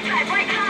try, try, try.